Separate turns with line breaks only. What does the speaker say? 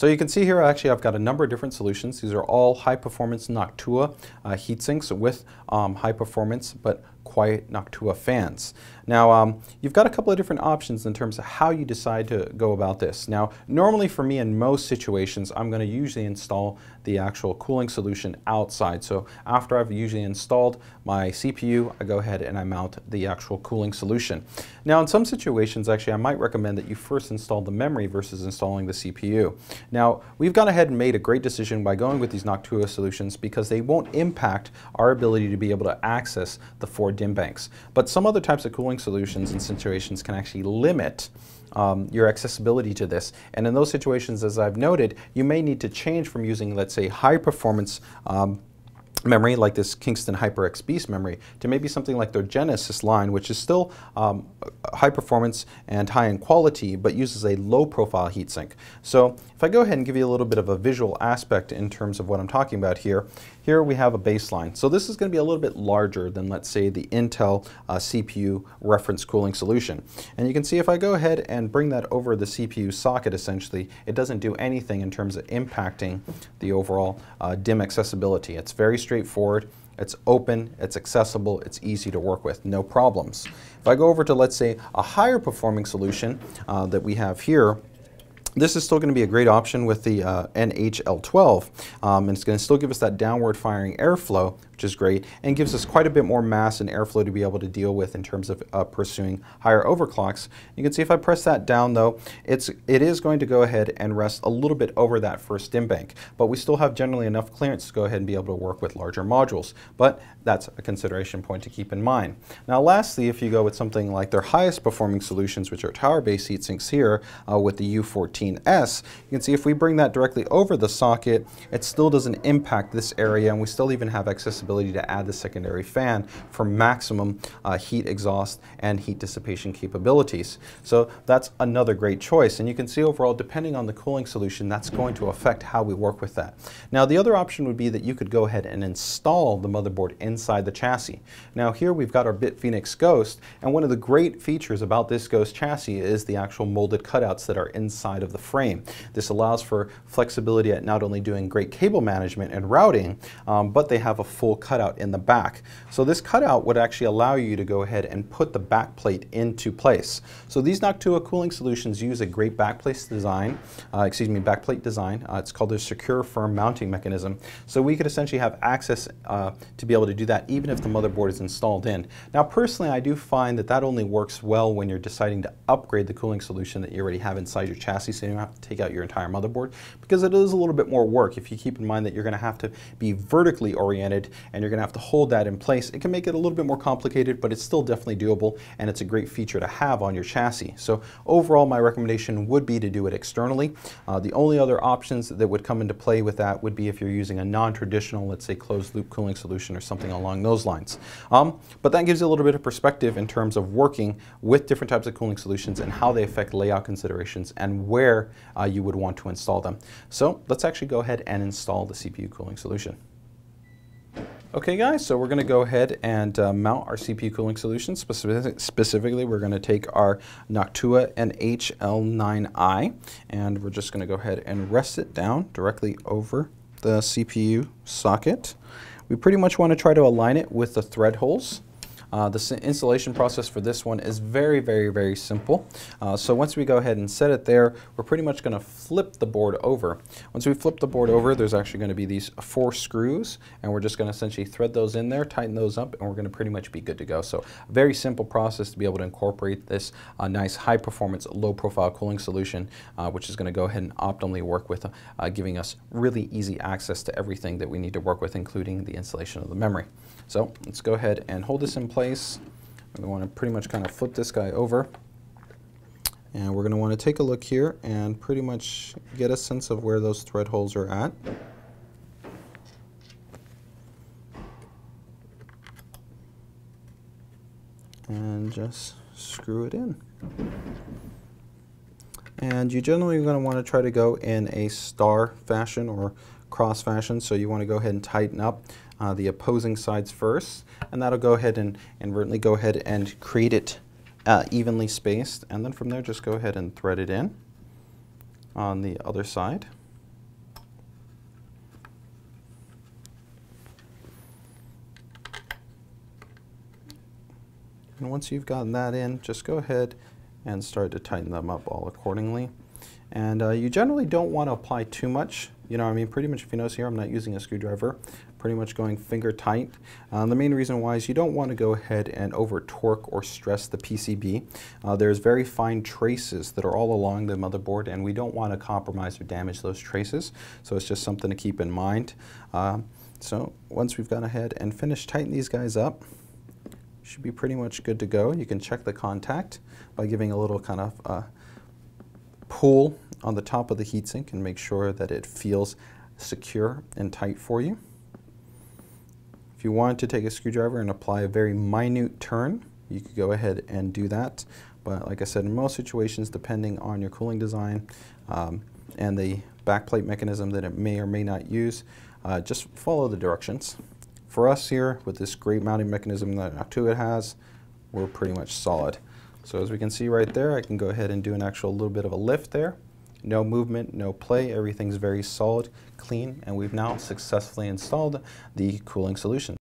So you can see here actually I've got a number of different solutions. These are all high performance Noctua uh, heat sinks with um, high performance but quiet Noctua fans. Now, um, you've got a couple of different options in terms of how you decide to go about this. Now, normally for me in most situations, I'm going to usually install the actual cooling solution outside. So after I've usually installed my CPU, I go ahead and I mount the actual cooling solution. Now, in some situations, actually, I might recommend that you first install the memory versus installing the CPU. Now, we've gone ahead and made a great decision by going with these Noctua solutions because they won't impact our ability to be able to access the four DIMM banks. But some other types of cooling solutions and situations can actually limit um, your accessibility to this. And in those situations, as I've noted, you may need to change from using, let's say, high performance um, memory like this Kingston HyperX Beast memory to maybe something like their Genesis line which is still um, high performance and high in quality but uses a low profile heatsink. So if I go ahead and give you a little bit of a visual aspect in terms of what I'm talking about here, here we have a baseline. So this is going to be a little bit larger than let's say the Intel uh, CPU reference cooling solution. And you can see if I go ahead and bring that over the CPU socket essentially, it doesn't do anything in terms of impacting the overall uh, DIMM accessibility. It's very straightforward. It's open, it's accessible, it's easy to work with, no problems. If I go over to, let's say, a higher performing solution uh, that we have here, this is still going to be a great option with the uh, NHL12, um, and it's going to still give us that downward firing airflow, which is great, and gives us quite a bit more mass and airflow to be able to deal with in terms of uh, pursuing higher overclocks. You can see if I press that down though, it's, it is going to go ahead and rest a little bit over that first DIMM bank, but we still have generally enough clearance to go ahead and be able to work with larger modules, but that's a consideration point to keep in mind. Now lastly, if you go with something like their highest performing solutions, which are tower-based heatsinks here uh, with the U14S, you can see if we bring that directly over the socket, it still doesn't impact this area and we still even have accessibility ability to add the secondary fan for maximum uh, heat exhaust and heat dissipation capabilities. So that's another great choice. And you can see overall, depending on the cooling solution, that's going to affect how we work with that. Now, the other option would be that you could go ahead and install the motherboard inside the chassis. Now, here we've got our BitFenix Ghost, and one of the great features about this Ghost chassis is the actual molded cutouts that are inside of the frame. This allows for flexibility at not only doing great cable management and routing, um, but they have a full cutout in the back. So this cutout would actually allow you to go ahead and put the back plate into place. So these Noctua cooling solutions use a great backplate design, uh, excuse me, backplate design. Uh, it's called a SecuFirm mounting mechanism. So we could essentially have access uh, to be able to do that even if the motherboard is installed in. Now personally I do find that that only works well when you're deciding to upgrade the cooling solution that you already have inside your chassis so you don't have to take out your entire motherboard because it is a little bit more work if you keep in mind that you're going to have to be vertically oriented and you're going to have to hold that in place. It can make it a little bit more complicated, but it's still definitely doable, and it's a great feature to have on your chassis. So overall, my recommendation would be to do it externally. Uh, the only other options that would come into play with that would be if you're using a non-traditional, let's say closed loop cooling solution or something along those lines. Um, but that gives you a little bit of perspective in terms of working with different types of cooling solutions and how they affect layout considerations and where uh, you would want to install them. So let's actually go ahead and install the CPU cooling solution. Okay guys, so we're going to go ahead and uh, mount our CPU cooling solution. Specific specifically, we're going to take our Noctua NH-L9i and we're just going to go ahead and rest it down directly over the CPU socket. We pretty much want to try to align it with the thread holes. Uh, the installation process for this one is very, very, very simple. Uh, so once we go ahead and set it there, we're pretty much going to flip the board over. Once we flip the board over, there's actually going to be these four screws, and we're just going to essentially thread those in there, tighten those up, and we're going to pretty much be good to go. So very simple process to be able to incorporate this uh, nice high-performance, low-profile cooling solution, uh, which is going to go ahead and optimally work with uh, giving us really easy access to everything that we need to work with, including the installation of the memory. So let's go ahead and hold this in place. We want to pretty much kind of flip this guy over. And we're going to want to take a look here and pretty much get a sense of where those thread holes are at. And just screw it in. And you generally are going to want to try to go in a star fashion or cross fashion, so you want to go ahead and tighten up uh, the opposing sides first, and that'll go ahead and inadvertently go ahead and create it uh, evenly spaced, and then from there just go ahead and thread it in on the other side. And once you've gotten that in, just go ahead and start to tighten them up all accordingly. And uh, you generally don't want to apply too much. You know, I mean, pretty much if you notice here, I'm not using a screwdriver, pretty much going finger tight. Uh, the main reason why is you don't want to go ahead and over torque or stress the PCB. Uh, there's very fine traces that are all along the motherboard and we don't want to compromise or damage those traces. So it's just something to keep in mind. Uh, so once we've gone ahead and finished tightening these guys up, should be pretty much good to go. You can check the contact by giving a little kind of uh, pull on the top of the heatsink and make sure that it feels secure and tight for you. If you wanted to take a screwdriver and apply a very minute turn, you could go ahead and do that. But like I said, in most situations, depending on your cooling design um, and the backplate mechanism that it may or may not use, uh, just follow the directions. For us here, with this great mounting mechanism that Noctua has, we're pretty much solid. So as we can see right there, I can go ahead and do an actual little bit of a lift there. No movement, no play, everything's very solid, clean, and we've now successfully installed the cooling solution.